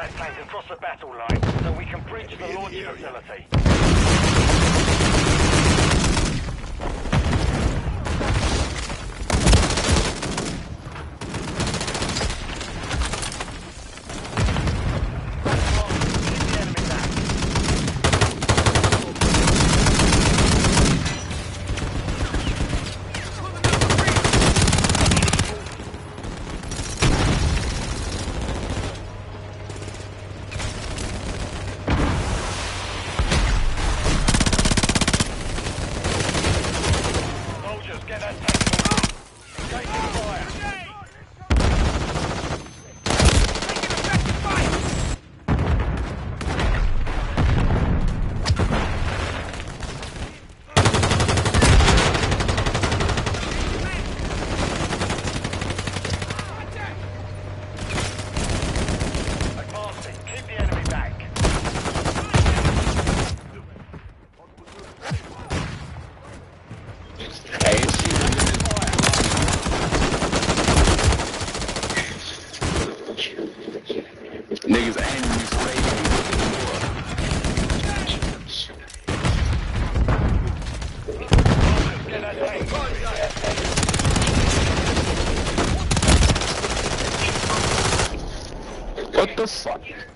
combat planes across the battle line so we can bridge the launch facility. the fuck?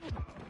Oh.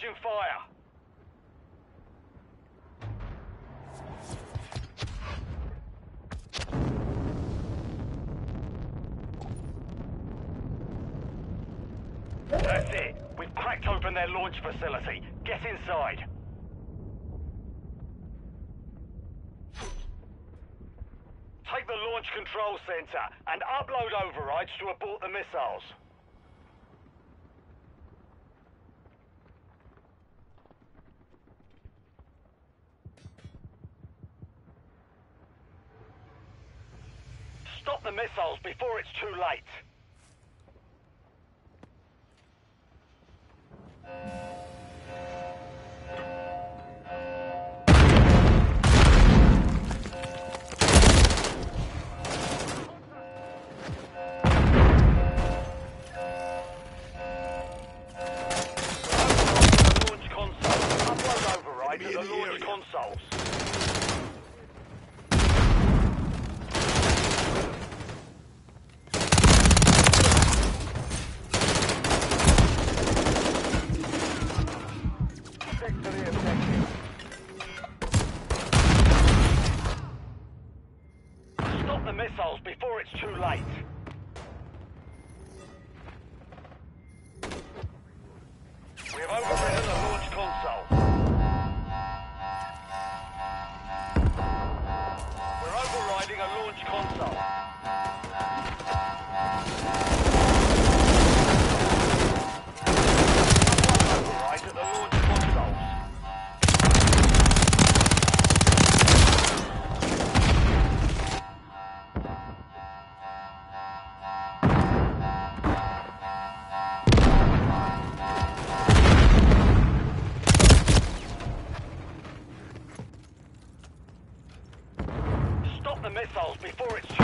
Engaging fire. That's it. We've cracked open their launch facility. Get inside. Take the launch control center and upload overrides to abort the missiles. The missiles before it's too late. Missiles before it's too late. Missiles before it's